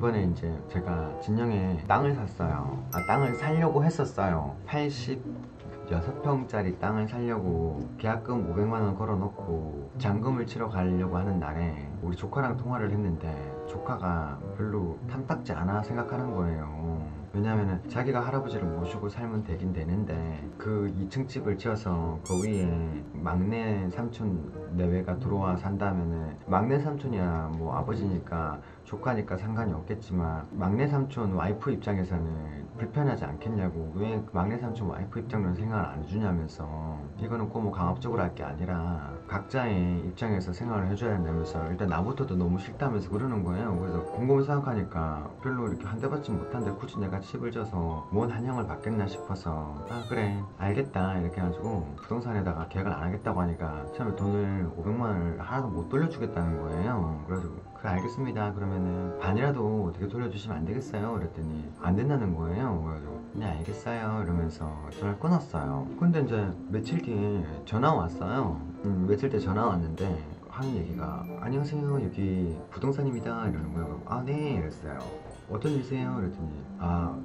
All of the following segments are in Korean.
이번에 이제 제가 진영에 땅을 샀어요. 아, 땅을 살려고 했었어요. 86평짜리 땅을 살려고 계약금 500만원 걸어놓고 잔금을 치러 가려고 하는 날에 우리 조카랑 통화를 했는데 조카가 별로 탐탁지 않아 생각하는 거예요. 왜냐면은 자기가 할아버지를 모시고 살면 되긴 되는데 그 2층 집을 지어서 그 위에 막내 삼촌 내외가 들어와 산다면은 막내 삼촌이야 뭐 아버지니까 조카니까 상관이 없겠지만 막내 삼촌 와이프 입장에서는 불편하지 않겠냐고 왜 막내 삼촌 와이프 입장으로 생각을 안 해주냐면서 이거는 꼭뭐 강압적으로 할 게 아니라 각자의 입장에서 생각을 해줘야 된다면서 일단 나부터도 너무 싫다면서 그러는 거예요. 그래서 곰곰이 생각하니까 별로 이렇게 한대 받지 못한데 굳이 내가 집을 져서 뭔 한형을 받겠나 싶어서 아 그래 알겠다 이렇게 해가지고 부동산에다가 계약을 안 하겠다고 하니까 처음에 돈을 500만 원을 하나도 못 돌려주겠다는 거예요. 그래가지고 그래 알겠습니다. 그러면은 반이라도 어떻게 돌려주시면 안 되겠어요? 그랬더니 안 된다는 거예요. 그래가지고 네 알겠어요. 이러면서 전화를 끊었어요. 근데 이제 며칠 뒤에 전화 왔어요. 음, 며칠 뒤에 전화 왔는데 하는 얘기가 안녕하세요. 여기 부동산입니다. 이러는 거예요. 아 네. 이랬어요 어떤 일이세요? 이랬더니 아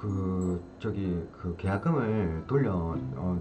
그 저기 그 계약금을 돌려 어,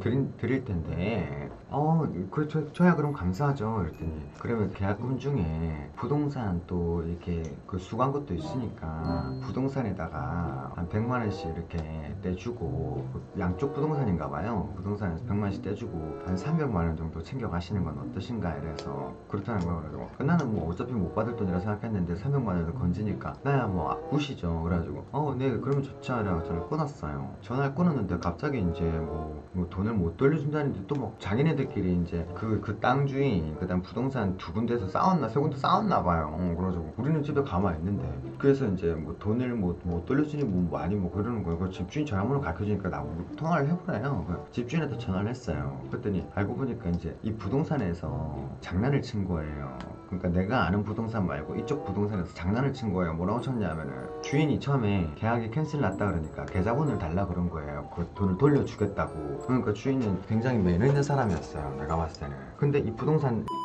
드린, 드릴 텐데 어 그렇죠 저야 그럼 감사하죠. 그랬더니 그러면 계약금 중에 부동산 또 이렇게 그 수강 것도 있으니까 부동산에다가 한 100만 원씩 이렇게 떼주고 그 양쪽 부동산인가 봐요. 부동산에서 100만 원씩 떼주고 한 300만 원 정도 챙겨 가시는 건 어떠신가 이래서 그렇다는 거예요. 그래가지고 나는 뭐 어차피 못 받을 돈이라 생각했는데 300만 원을 건지니까 나야 뭐 굿이죠. 그래가지고 어 네 그러면 좋죠 이래서 전화를 끊었어요. 전화를 끊었는데 갑자기 이제 뭐, 뭐 돈을 못 돌려준다는데 또 뭐 자기네들끼리 이제 그 그 땅 주인 그다음 부동산 두 군데서 싸웠나 세 군데 싸웠나 봐요. 어, 그래가지고 우리는 집에 가만히 있는데 그래서 이제 뭐 돈을 못, 못 돌려주니 뭐, 뭐 아니 뭐 그러는 거예요. 그 집주인 전화번호 가르쳐주니까 나뭐 통화를 해보래요. 그 집주인한테 전화를 했어요. 그랬더니 알고 보니까 이제 이 부동산에서 장난을 친 거예요. 그러니까 내가 아는 부동산 말고 이쪽 부동산에서 장난을 친 거예요. 뭐라고 쳤냐면은 주인이 처음에 계약이 캔슬 났다 그러니까 계좌번호를 달라 그런 거예요. 그 돈을 돌려주겠다고. 그러니까 주인은 굉장히 매너 있는 사람이었어요 내가 봤을 때는. 근데 이 부동산 가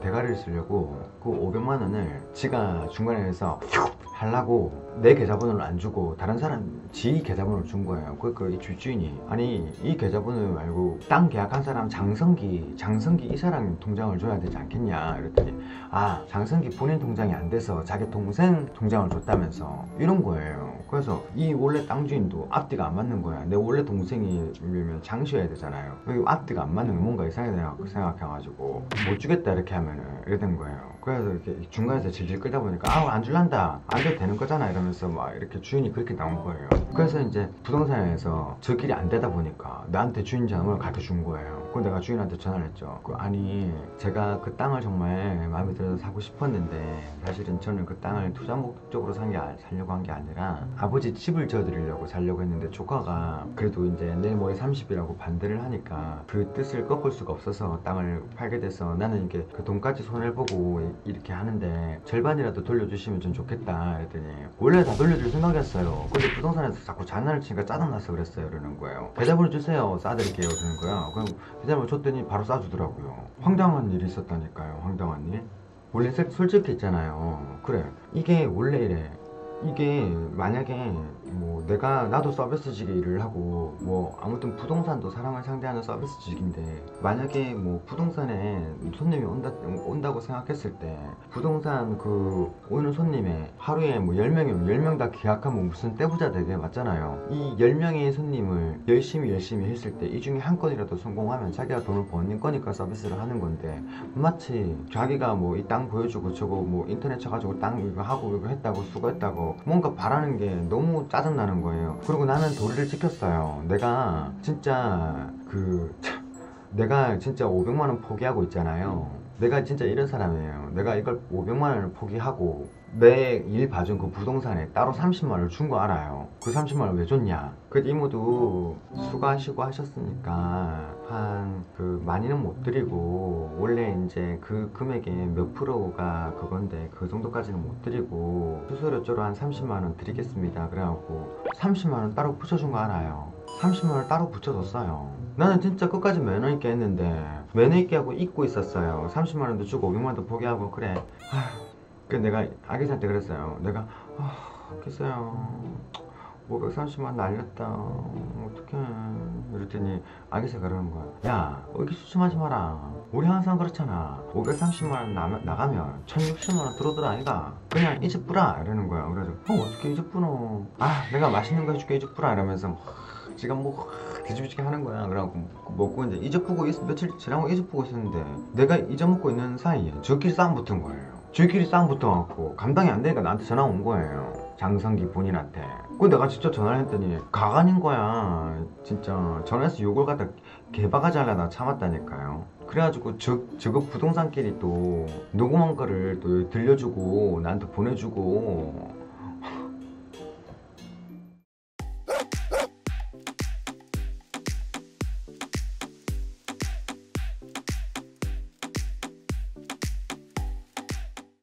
대가리를 쓰려고 그 500만 원을 지가 중간에서 하려고 내 계좌번호를 안 주고 다른 사람 지 계좌번호를 준 거예요. 그러니까 이 주주인이 아니 이 계좌번호 말고 땅 계약한 사람 장성기 장성기 이 사람 통장을 줘야 되지 않겠냐 이랬더니 아 장성기 본인 통장이 안 돼서 자기 동생 통장을 줬다면서 이런 거예요. 그래서 이 원래 땅 주인도 앞뒤가 안 맞는 거야. 내 원래 동생이 면 장시해야 되잖아요. 앞뒤가 안 맞는 거 뭔가 이상하다 생각해가지고 못 주겠다 이렇게 하면은 된 거예요. 그래서 이렇게 중간에서 질질 끌다 보니까 아우 안 줄란다 안 돼도 되는 거잖아 이러면서 막 이렇게 주인이 그렇게 나온 거예요. 그래서 이제 부동산에서 저길이 안 되다 보니까 나한테 주인 전화번호를 가르쳐 준 거예요. 그럼 내가 주인한테 전화를 했죠. 그 아니 제가 그 땅을 정말 마음에 들어서 사고 싶었는데 사실은 저는 그 땅을 투자 목적으로 산 게 살려고 한 게 아니라 아버지 집을 지어드리려고 살려고 했는데 조카가 그래도 이제 내일 모레 30이라고 반대를 하니까 그 뜻을 꺾을 수가 없어서 땅을 팔게 돼서 나는 이게 그 돈까지 손해를 보고 이렇게 하는데 절반이라도 돌려주시면 좀 좋겠다 그랬더니 원래 다 돌려줄 생각이었어요. 근데 부동산에서 자꾸 장난을 치니까 짜증나서 그랬어요. 그러는 거예요. 계좌번호 주세요. 싸드릴게요. 그러는 거야. 그럼 계좌번호 줬더니 바로 싸주더라고요. 황당한 일이 있었다니까요 황당한 일. 원래 솔- 솔직히 있잖아요. 그래 이게 원래 이래 이게 만약에 뭐 내가 나도 서비스직 일을 하고 뭐 아무튼 부동산도 사람을 상대하는 서비스직인데 만약에 뭐 부동산에 손님이 온다 온다고 생각했을 때 부동산 그 오는 손님의 하루에 뭐 10명이면 10명 다 계약하면 무슨 떼부자 되게 맞잖아요. 이 10명의 손님을 열심히 열심히 했을 때 이 중에 한 건이라도 성공하면 자기가 돈을 버는 거니까 서비스를 하는 건데 마치 자기가 뭐 이 땅 보여주고 저거 뭐 인터넷 쳐가지고 땅 이거 하고 이거 했다고 수고했다고 뭔가 바라는 게 너무 짜증나는 거예요. 그리고 나는 도리를 지켰어요. 내가 진짜 그 참, 내가 진짜 500만 원 포기하고 있잖아요. 내가 진짜 이런 사람이에요. 내가 이걸 500만 원을 포기하고 내 일 봐준 그 부동산에 따로 30만 원을 준 거 알아요. 그 30만 원왜 줬냐? 그 이모도 수고하시고 하셨으니까 한 그 많이는 못 드리고 원래 이제 그 금액의 몇 프로가 그건데 그 정도까지는 못 드리고 수수료조로 한 30만 원 드리겠습니다. 그래갖고 30만 원 따로 붙여준 거 알아요. 30만 원을 따로 붙여줬어요. 나는 진짜 끝까지 매너 있게 했는데 매너 있게 하고 잊고 있었어요. 30만 원도 주고 500만 원도 포기하고 그래. 아휴, 그 내가 아기사한테 그랬어요. 내가 아, 글쎄요. 530만 날렸다. 어떡해. 이랬더니 아기사 그러는 거야. 야, 의기소침하지 마라. 우리 항상 그렇잖아. 530만 원 나, 나가면 1060만 원 들어오더라 아이가. 그냥 이제 뿌라 이러는 거야. 그래가지고 어 어떻게 이제 뿌노. 아 내가 맛있는 거 해줄게 이제 뿌라 이러면서 막 지가 뭐 뒤집어지게 하는 거야. 그래갖고 먹고 이제 잊어보고 있, 며칠 지나고 잊어보고 있었는데 내가 잊어먹고 있는 사이에 저끼리 싸움 붙은 거예요. 저끼리 싸움 붙어갖고 감당이 안 되니까 나한테 전화 온 거예요. 장성기 본인한테. 그 내가 진짜 전화를 했더니 가관인 거야. 진짜 전화해서 욕을 갖다 개바가지 하려다 참았다니까요. 그래가지고 저, 저거 부동산끼리 또 녹음한 거를 또 들려주고 나한테 보내주고